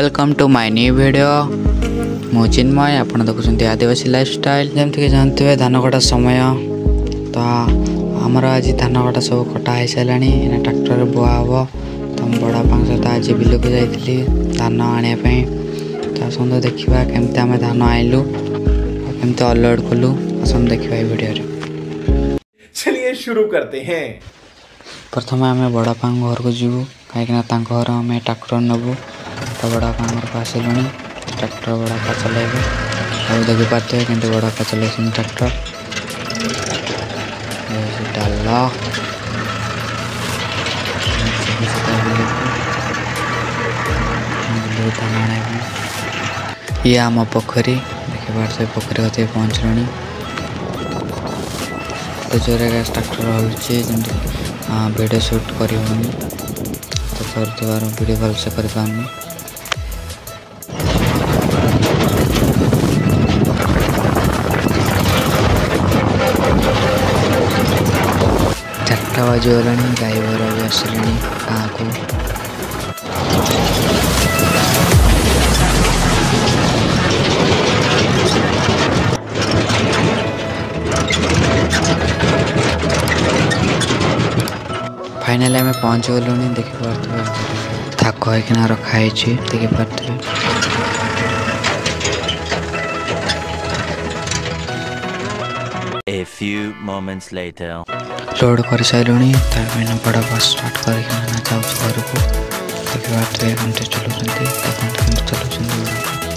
Welcome to my new video मुझे चिन्मय आप देखते आदिवासी लाइफ स्टाइल जमीक जानते धान कटा समय तो आमर आज धान कटा सब कटा ही सारा ट्राक्टर बुआ हे तो बड़ा पाँच तो आज बिल को जाती धान आने तो देखा कमी आम धान आनलु कमी अलर्ट कलु आस देखा भिडियो शुरू करते हैं प्रथम आम बड़ा घर को जीव कहीं घर आम ट्राक्टर नबू इत्ता बड़ा कामर पासिल बणी ट्रैक्टर बड़ा का चले और देखि पाते हैं किंतु बड़ा का चले ट्रैक्टर डाला ये आम पोखरी देखि पार्थे पोखरी कथे पहुँच लुणी तो जोरे गैस ट्रैक्टर हलुचे भिडियो सुट कर तो भिडियो भलसे कर आवाज ड्राइवर आसानी गाँ को फाइनाल आम पहुँच गलु देख पार्थे रखाई देख पार्थे A few moments later upload କରିସାରିଲୁଣି ତା ପାଇଁ ନମ୍ବରଟା ବସ୍ ଷ୍ଟାର୍ଟ କରିକି ମାନେ ଯାଉଛି ଘରକୁ ଦେଖିବା ଘଣ୍ଟେ ଚଲାଉଛନ୍ତି ଦେଖନ୍ତୁ କେମିତି ଚଲାଉଛନ୍ତି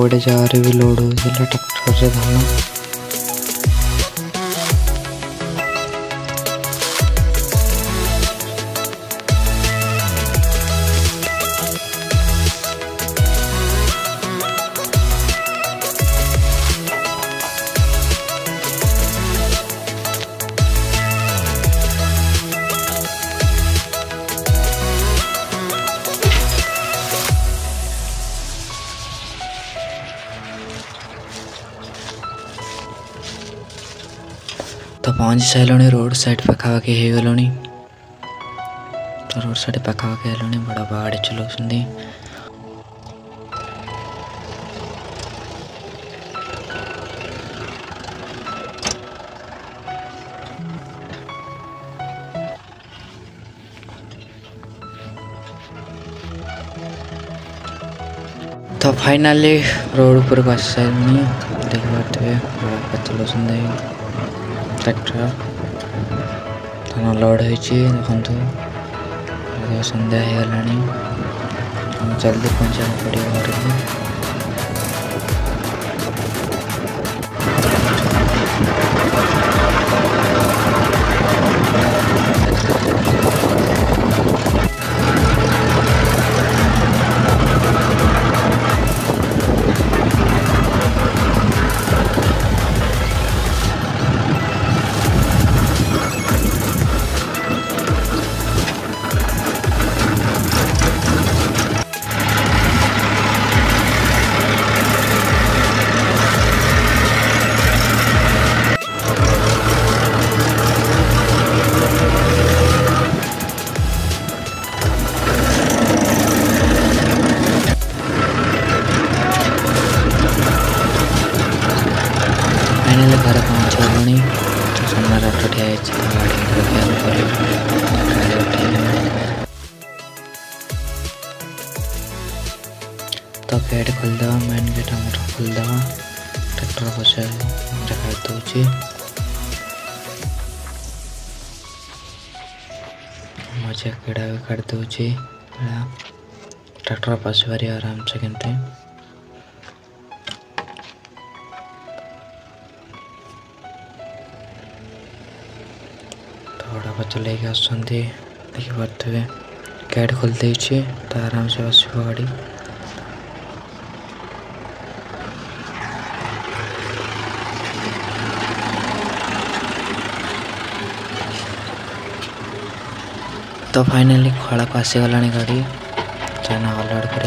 ओडे जा रहे भी लोड हो से लटक रहा था ତ ପହଞ୍ଚି ସାରିଲୁଣି ରୋଡ଼ ସାଇଡ଼ ପାଖାପାଖି ହେଇଗଲୁଣି ତ ରୋଡ଼ ସାଇଡ଼ ପାଖାପାଖି ହେଲୁଣି ବଡ଼ ବାବା ଗାଡ଼ି ଚଲାଉଛନ୍ତି तो फाइनली रोड ऊपर का साइड में देख पाते हुए चलो सुंदर ট্রাক্টর ধান লোড হয়েছি দেখন্তু সন্ধ্যা হয়ে গলানি আমি জলদি পৌঁছাতে পড়ে ঘরকে Thank you. तो गेट खोल देवा मेन गेट आम खोल देवा ट्रैक्टर पचे रखा दूचे मजा केड़ा भी कर दूचे ट्रैक्टर पसबारी आराम से कहीं बड़ा चलेगी आसुँचे देखिपे गेट खोलदे तो आराम से बस गाड़ी तो फाइनली खड़ा को आसी गला गाड़ी चाइना अलर्ट कर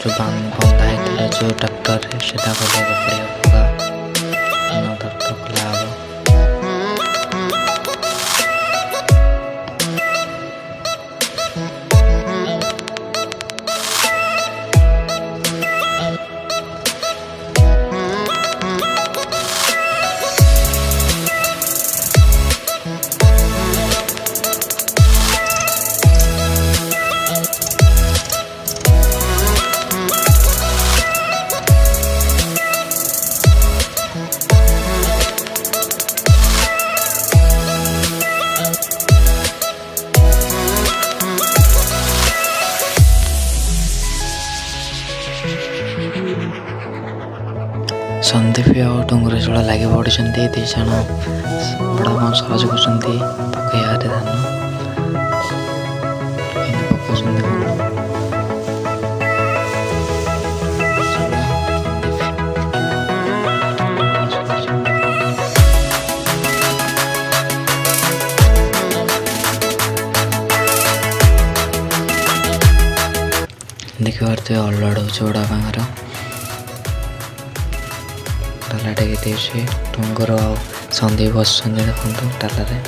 जो बंधा है जो ट्रैक्टर से पड़ेगा ସନ୍ଦୀପ ଆଉ ଡୁଙ୍ଗୁରାଜୋଳା ଲାଗି ପଡ଼ିଛନ୍ତି ଦୁଇ ଜଣ ବଡ଼ ବାଉଁଶ ଗଛ କରୁଛନ୍ତି ପକେଇବାରେ ଧାନ ପକାଉଛନ୍ତି ଦେଖିପାରୁଥିବେ ଅଲରାଡ଼ ହେଉଛି ବଡ଼ ବାଙ୍ଗର ଡାଲା ଟିକେ ଦେଉଛି ତୁମ ଘର ସନ୍ଦୀପ ବସୁଛନ୍ତି ଦେଖନ୍ତୁ ଡାଲାରେ